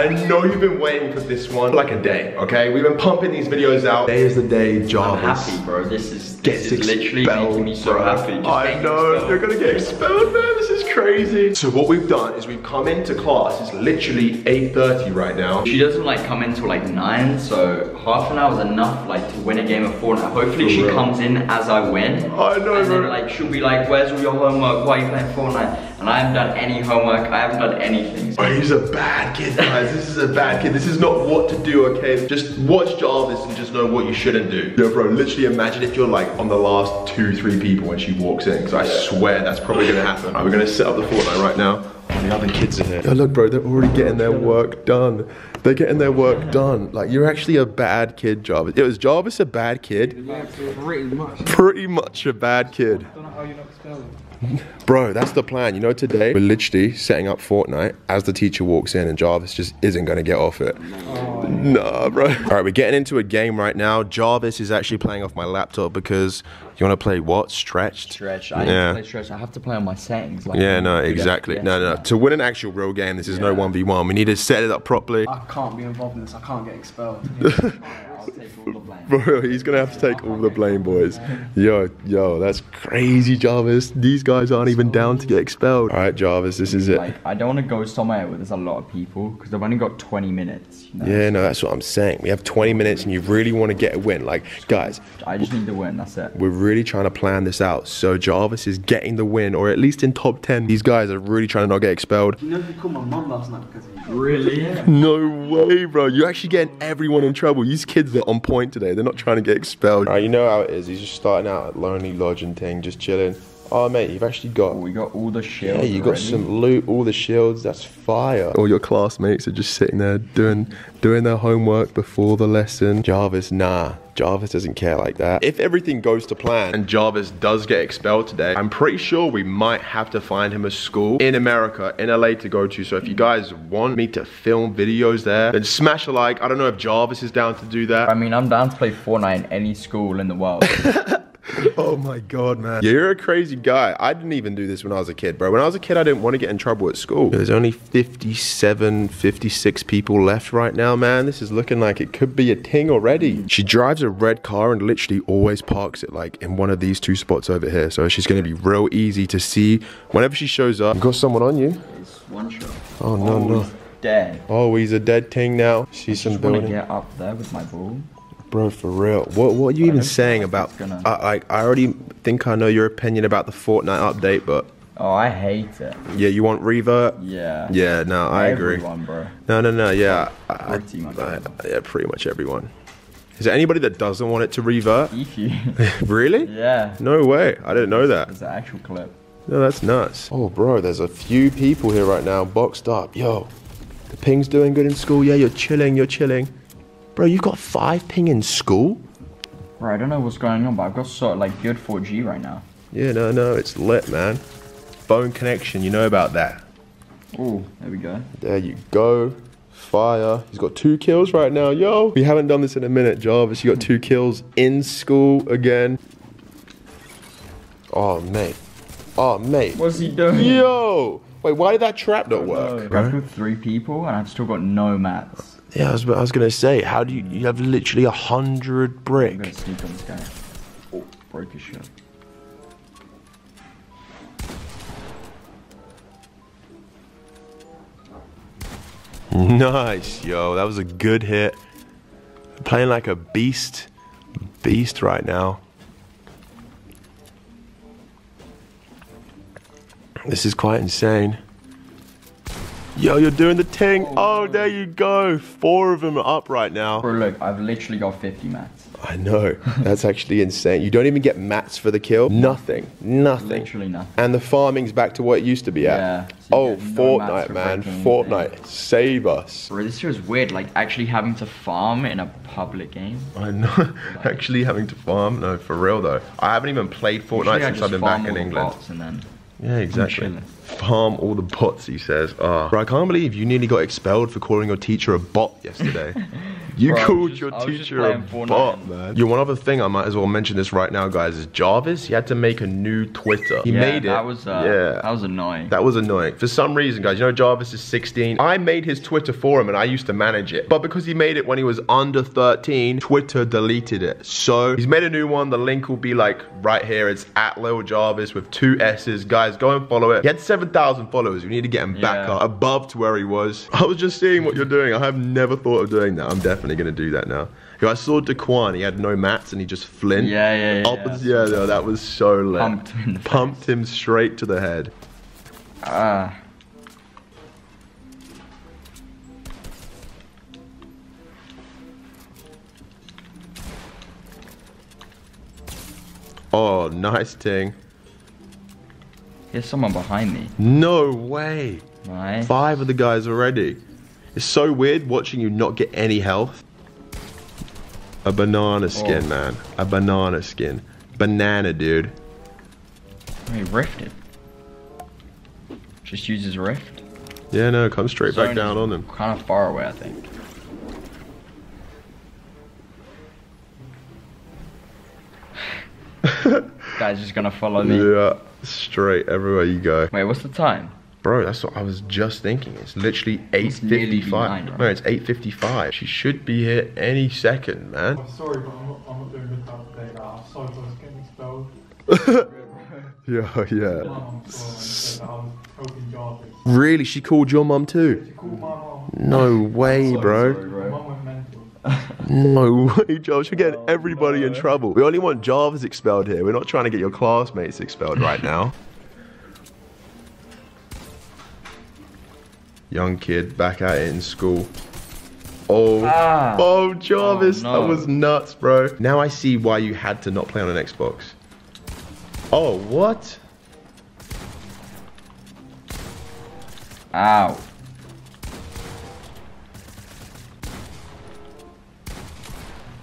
I know you've been waiting for this one like a day, okay? We've been pumping these videos out. Today is the day Jarvis I'm Jarvis happy, bro. This is gets this is literally expelled, making me so bro. happy. Just I know, expelled. they're gonna get expelled, man. This is crazy. So what we've done is we've come into class. It's literally 8.30 right now. She doesn't like come in till like nine, so half an hour is enough like to win a game of Fortnite. Hopefully For she real. comes in as I win. I know, And then like she'll be like, "Where's all your homework? Why are you playing Fortnite?" And I haven't done any homework. I haven't done anything. Bro, he's a bad kid, guys. This is a bad kid. This is not what to do, okay? Just watch Jarvis and just know what you shouldn't do. Yo, bro, literally imagine if you're like on the last two, three people when she walks in, because I swear that's probably gonna happen. Alright, we're gonna set up the Fortnite right now. All the other kids are here. Yo, look, bro, they're already getting their work done. They're getting their work done. Like, you're actually a bad kid, Jarvis. It was Jarvis a bad kid? Pretty much. Pretty much a bad kid. Don't know how you not expelled. Bro, that's the plan. You know, today we're literally setting up Fortnite as the teacher walks in, and Jarvis just isn't gonna get off it. Nah, bro. All right, we're getting into a game right now. Jarvis is actually playing off my laptop because you want to play what? Stretched. Stretch. I Yeah. need to play stretch. I have to play on my settings. Like, Yeah, no, exactly. FPS. No, no, no. To win an actual real game, this is no 1v1. We need to set it up properly. I can't be involved in this. I can't get expelled. I'll take all the blame. Bro, he's gonna have to take all the blame, boys. Yo, yo, that's crazy, Jarvis. These guys aren't even down to get expelled. All right, Jarvis, this is it. Like, I don't want to go somewhere where there's a lot of people because I've only got 20 minutes. You know? Yeah, no, that's what I'm saying. We have 20 minutes and you really want to get a win. Like, guys, I just need to win. That's it. we're really trying to plan this out. So Jarvis is getting the win, or at least in top 10. These guys are really trying to not get expelled. you know, you called my mum last night because of you. Really? No way, bro. You're actually getting everyone in trouble. These kids are on point today. They're not trying to get expelled. You know how it is. He's just starting out at Lonely Lodge and thing, just chilling. Oh, mate, you've actually got. We got all the shields. Yeah, shields. you got already. some loot, all the shields. That's fire. All your classmates are just sitting there doing doing their homework before the lesson. Jarvis, nah. Jarvis doesn't care like that. If everything goes to plan and Jarvis does get expelled today, I'm pretty sure we might have to find him a school in America, in LA to go to. So if you guys want me to film videos there, then smash a like. I don't know if Jarvis is down to do that. I mean, I'm down to play Fortnite in any school in the world. Oh my god, man. You're a crazy guy. I didn't even do this when I was a kid, bro. When I was a kid, I didn't want to get in trouble at school. There's only 57, 56 people left right now, man. This is looking like it could be a ting already. She drives a red car and literally always parks it like in one of these two spots over here. So she's going to be real easy to see whenever she shows up. You've got someone on you. it's oh, one shot. Oh, no, no. he's dead. Oh, he's a dead ting now. See some just want to building. get up there with my ball. Bro, for real. What what are you even saying about? gonna- I like I already think I know your opinion about the Fortnite update, but Oh, I hate it. yeah, you want revert? Yeah. Yeah, no, I agree. Bro. No, no, no, yeah, I, I, Pretty much I- everyone. yeah, pretty much everyone. Is there anybody that doesn't want it to revert? Really? yeah. No way. I didn't know that. It's an actual clip. No, that's nuts. Oh, bro, there's a few people here right now, boxed up. Yo, the ping's doing good in school. Yeah, you're chilling. You're chilling. Bro, you got five ping in school? Bro, I don't know what's going on, but I've got sort of like good 4G right now. Yeah, no, no, it's lit, man. Phone connection, you know about that. Oh, there we go. There you go. Fire. He's got two kills right now. Yo, we haven't done this in a minute, Jarvis. You got two kills in school again. Oh, mate. Oh, mate. What's he doing? Yo! Wait, why did that trap not work? I've got three people and I've still got no mats. Yeah, I was, I was gonna say, how do you, you have literally a hundred I'm gonna sneak on this guy. Oh, broke his shit. Nice, yo, that was a good hit. Playing like a beast, beast right now. This is quite insane. Yo, you're doing the ting. Oh, there you go. Four of them are up right now. Bro, look, I've literally got 50 mats. I know. That's actually insane. You don't even get mats for the kill. Nothing. Nothing. Literally nothing. And the farming's back to what it used to be at. Yeah, so oh, get no mats Fortnite, for man. Fortnite. Save us. Bro, this feels weird, like actually having to farm in a public game. I know. Actually having to farm. No, for real though. I haven't even played Fortnite since I've been back in England. Bots And then Yeah, exactly. Farm all the bots, he says. Oh. Bro, I can't believe you nearly got expelled for calling your teacher a bot yesterday. You Bro, called just- your I was just teacher a playing bot, man. Yeah, one other thing I might as well mention this right now, guys, is Jarvis. He had to make a new Twitter. He yeah, made it. That was uh, yeah. that was annoying. That was annoying. For some reason, guys, you know Jarvis is 16. I made his Twitter for him and I used to manage it. But because he made it when he was under 13, Twitter deleted it. So he's made a new one. The link will be like right here. It's at Lil Jarvis with two S's. Guys, go and follow it. He had 7,000 followers. We need to get him back Yeah. up above to where he was. I was just seeing what you're doing. I have never thought of doing that. I'm definitely going to do that now. I saw Daequan. He had no mats and he just flint. Yeah, yeah, yeah. Up- yeah, no, that was so lit. Pumped him Pumped him straight to the head. Ah. Oh, nice ting. Here's someone behind me. No way. Five of the guys already. It's so weird watching you not get any health. A banana skin, Oh. man. A banana skin. Banana, dude. He rifted. Just uses rift. Yeah, no, come straight back down on them. Kind of far away, I think. Guy's just gonna follow me. Yeah, straight everywhere you go. Wait, what's the time? Bro, that's what I was just thinking. It's literally 8.55. No, it's 8.55. She should be here any second, man. I'm sorry, but I'm not, I'm not doing good that today. Uh, I'm sorry I was getting expelled. Yeah, yeah. My mum saw and said that I was helping Jarvis. Really? She called your mum too? She called my mum. No way, bro. My mum went mental. No way, Jarvis. You're getting everybody in trouble. We only want Jarvis expelled here. We're not trying to get your classmates expelled right now. Young kid back at it in school. Oh, Ah. oh, Jarvis, Oh, no. that was nuts, bro. Now I see why you had to not play on an Xbox. Oh, what? Ow.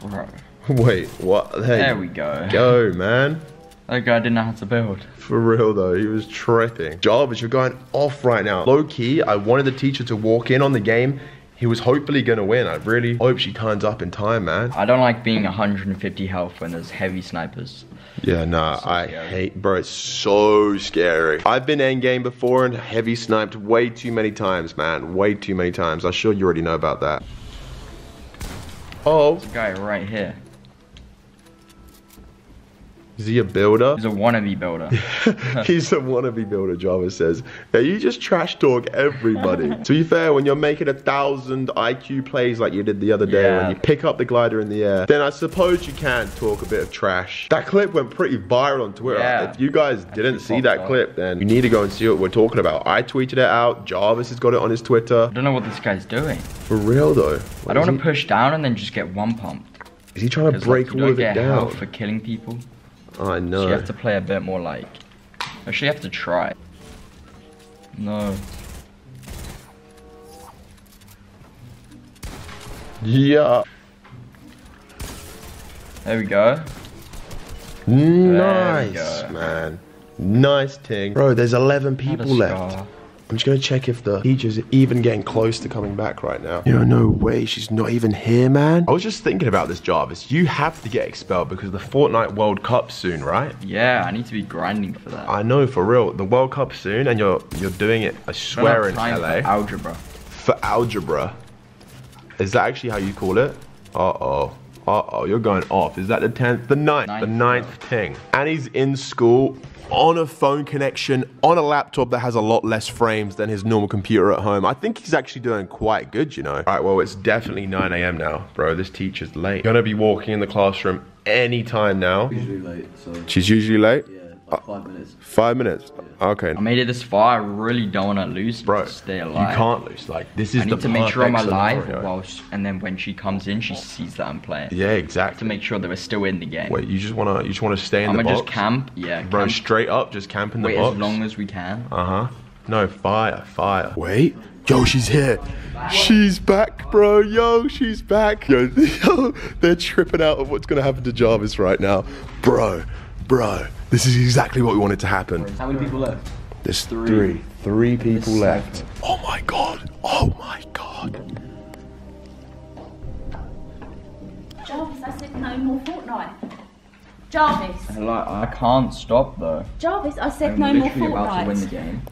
Bro. Wait, what? There, There we go. go, man. That guy didn't know how to build. For real though, he was tripping. Jarvis, you're going off right now. Low key, I wanted the teacher to walk in on the game. He was hopefully gonna win. I really hope she turns up in time, man. I don't like being 150 health when there's heavy snipers. Yeah, nah, So I scary. hate, bro. It's so scary. I've been end game before and heavy sniped way too many times, man. Way too many times. I'm sure you already know about that. Oh, This guy right here. Is he a builder? He's a wannabe builder. He's a wannabe builder, Jarvis says. Yeah, you just trash talk everybody. to be fair, when you're making a thousand IQ plays like you did the other day, Yeah. when you pick up the glider in the air, then I suppose you can talk a bit of trash. That clip went pretty viral on Twitter. Yeah. If you guys didn't see that off. clip, then you need to go and see what we're talking about. I tweeted it out. Jarvis has got it on his Twitter. I don't know what this guy's doing. For real though. I don't want he- to push down and then just get one pumped. Is he trying to break like, all of it down? for killing people. Oh, I So know. you have to play a bit more like. Actually, you have to try. No. Yeah. There we go. Nice, go. man. Nice ting. Bro, there's 11 people left. Scar. I'm just gonna check if the teacher's even getting close to coming back right now. You know, no way, she's not even here, man. I was just thinking about this, Jarvis. You have to get expelled because the Fortnite World Cup soon, right? Yeah, I need to be grinding for that. I know for real. The World Cup soon, and you're you're doing it. I I swear in LA for algebra. for algebra. Is that actually how you call it? Uh oh. Uh oh, you're going off. Is that the 10th? The 9th. The Ninth. 9th thing. And he's in school on a phone connection on a laptop that has a lot less frames than his normal computer at home. I think he's actually doing quite good, you know. All right, well, it's definitely 9 a.m. now, bro. This teacher's late. Gonna be walking in the classroom anytime now. usually late, so She's usually late? yeah, like five minutes. Five minutes. Okay. I made it this far. I really don't want to lose. Bro, to stay alive. you can't lose. Like, this is I the need to make sure I'm alive, scenario. while sh- and then when she comes in, she sees that I'm playing. Yeah, exactly. To make sure that we're still in the game. Wait, you just wanna you just wanna stay in I'm the gonna box? just camp. Yeah, Bro, camp, straight up, just camp in the wait box. as long as we can. Uh huh. No, fire, fire. Wait. Yo, she's here. She's back, bro. Yo, she's back. Yo, yo, they're tripping out of what's gonna happen to Jarvis right now. Bro, bro, this is exactly what we wanted to happen. How many people left? There's three. Three, three people There's left. Seven. Oh my god. Oh my god. Jarvis, I said no more Fortnite. Jarvis. Like, I can't stop though. Jarvis, I said I'm no more Fortnite. About to win the game.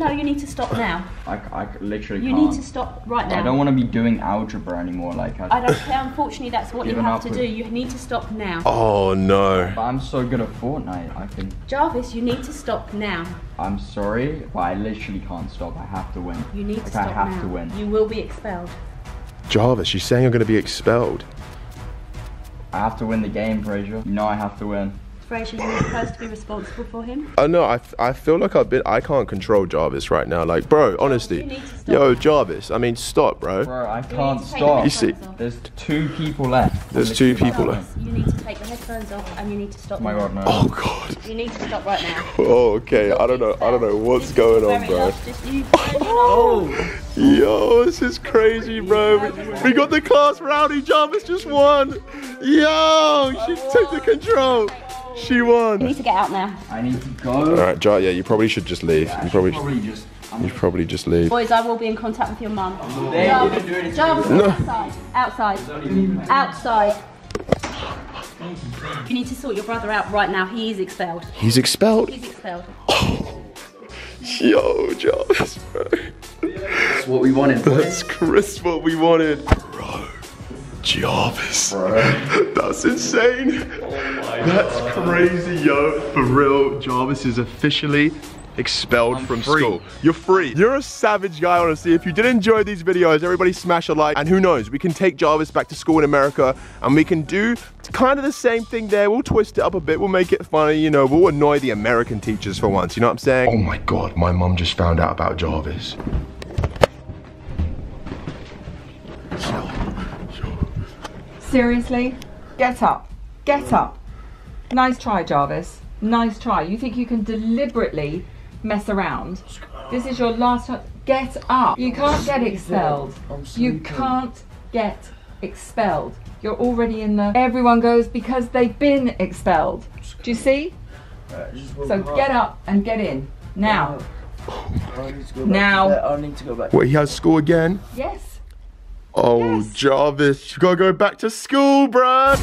No, you need to stop now. I, I literally You can't. need to stop right now. I don't want to be doing algebra anymore. Like, I, I don't care. Unfortunately, that's what you Given have up to with- do. You need to stop now. Oh no. but I'm so good at Fortnite. I can. Jarvis, you need to stop now. I'm sorry, but I literally can't stop. I have to win. You need like, to stop I have now. to win. You will be expelled. Jarvis, you're saying you're gonna be expelled. I have to win the game, Fraser. You know I have to win. Fraser, you're supposed to be responsible for him. Uh, I know. I, f- I feel like I've been. I can't control Jarvis right now. Like, bro, honestly. You need to stop. Yo, Jarvis. I mean, stop, bro. Bro, I can't need stop. You see- off. There's two people left. There's two people left. You need to take the headphones off and you need to stop. Oh my god, no. Oh god. You need to stop right now. Oh, okay. I don't know. I don't know what's This going on, bro. last- just you- Oh. Yo, this is crazy, bro. We- We got the class rowdy. Jarvis just won. Yo, she took the control. She You need to get out now. I need to go. All right, Jar. Yeah, you probably should just leave. I You probably. probably just. I'm You should probably just leave. Boys, I will be in contact with your mum. They Jarvis, didn't do anything. Jarvis, No. outside. Outside. Outside. You need to sort your brother out right now. He is expelled. He's expelled. He's expelled. Oh. Yo, Jarvis, bro. That's what we wanted. That's Chris what we wanted. Bro, Jarvis. That's insane. That's crazy, yo. For real, Jarvis is officially expelled I'm from free. school. You're free. You're a savage guy, honestly. If you did enjoy these videos, everybody smash a like. And who knows, we can take Jarvis back to school in America and we can do kind of the same thing there. We'll twist it up a bit. We'll make it funny, you know. We'll annoy the American teachers for once. You know what I'm saying? Oh my God, my mum just found out about Jarvis. Seriously? Get up. Get up. Nice try, Jarvis. Nice try. You think you can deliberately mess around? This is your last time. Get up. You can't get expelled. You can't get expelled. You're already in the. Everyone goes because they've been expelled. Do you see? So get up and get in. Now. I need to go back Now. to bed. I need to go back. Wait, he has school again? Yes. Oh, Yes. Jarvis, you gotta go back to school, bruh.